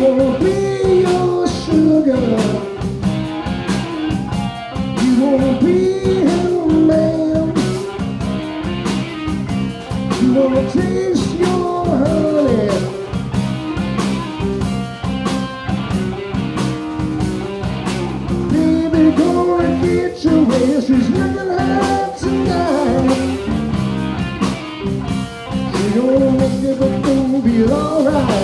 won't be your sugar. You won't be her man. You won't taste your honey. Baby, go and get your rest. She's looking hot tonight. She don't make it, but don't be alright.